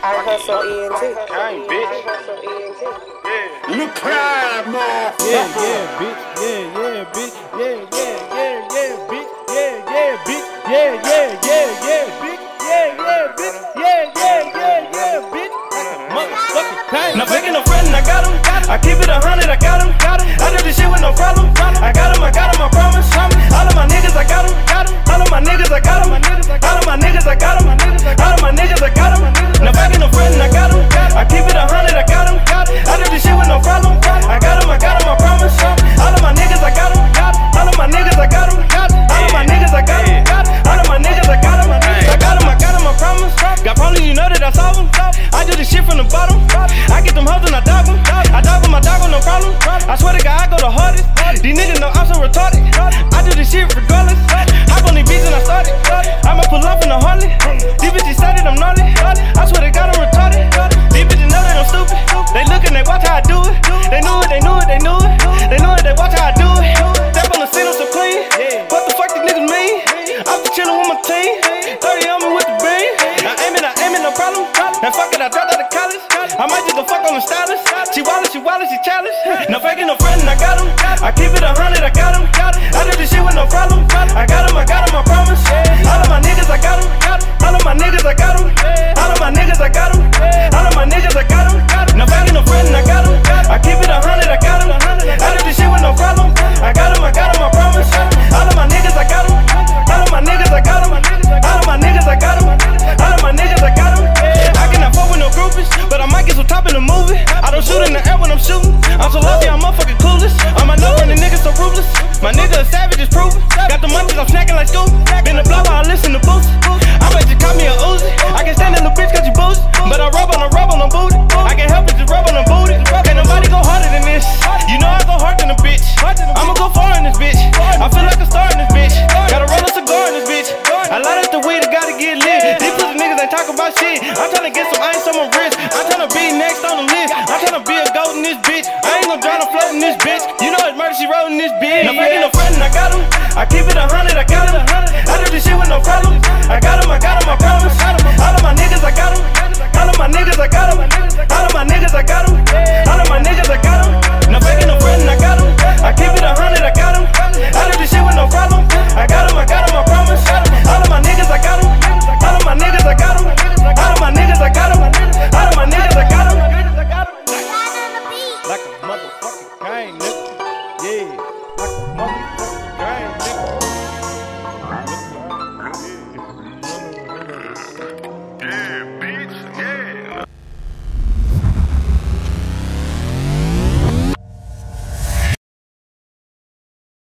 I hustle ENT. Kind bitch. I hustle ENT. Yeah. Look crime, motherfucker. Yeah, yeah, bitch. Yeah, yeah, bitch. Yeah, yeah, yeah, yeah, bitch. Yeah, yeah, bitch. Yeah, yeah, yeah, yeah, bitch. Yeah, yeah, bitch. Yeah, yeah, yeah, yeah, bitch. Motherfucking kind. No faking, no frontin', I got 'em. I keep it a hundred, no problem. I swear to God, I go the hardest. These niggas know I'm so retarded. I do this shit regardless. Hop on these beats and I started. I'ma pull up in a Harley. These bitches started, I'm gnarly. I swear to God, I'm retarded. These bitches know that I'm stupid. They look and they watch how I do it. They knew it, they knew it, they knew it. They knew it, they watch how I do it. Step on the scene, I'm so clean. What the fuck these niggas mean? I'm just chillin' with my team. 30 on me with the beam. I aim it, I aim it, no problem. Now fuck it, I dropped out of college. I might just go fuck on the stylist. She wallet, she wallet, she frontin', I got 'em. I keep it a hundred, get some ice on my wrist. I'm tryna be next on the list. I'm tryna be a goat in this bitch. I ain't gon' drown, or float in this bitch. You know it's murder, she wrote in this bitch. No faking, no frontin', I got him. I keep it a hundred, I got him. I do this shit with no problem. I got him, I got him, I promise. All of my niggas, I got him. All of my niggas, I got him. All of my niggas, I got him. I ain't. Yeah, like a motherfucker.